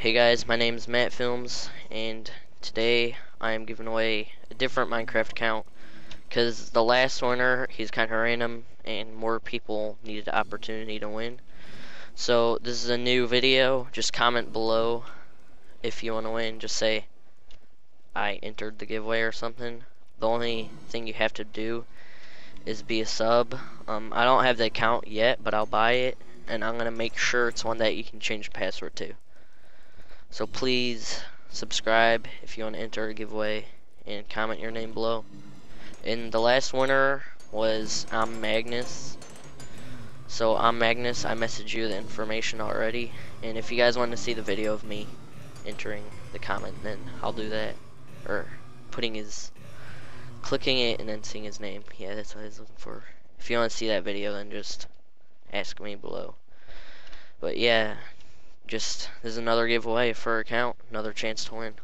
Hey guys, my name is Matt Films, and today I am giving away a different Minecraft account because the last winner, he's kind of random, and more people needed the opportunity to win. So this is a new video. Just comment below if you want to win. Just say I entered the giveaway or something. The only thing you have to do is be a sub. Um, I don't have the account yet, but I'll buy it, and I'm gonna make sure it's one that you can change the password to. So please subscribe if you want to enter a giveaway and comment your name below. And the last winner was I'm Magnus. So I'm Magnus. I messaged you the information already. And if you guys want to see the video of me entering the comment, then I'll do that. Or putting his, clicking it and then seeing his name. Yeah, that's what I was looking for. If you want to see that video, then just ask me below. But yeah, just, there's another giveaway for account, another chance to win.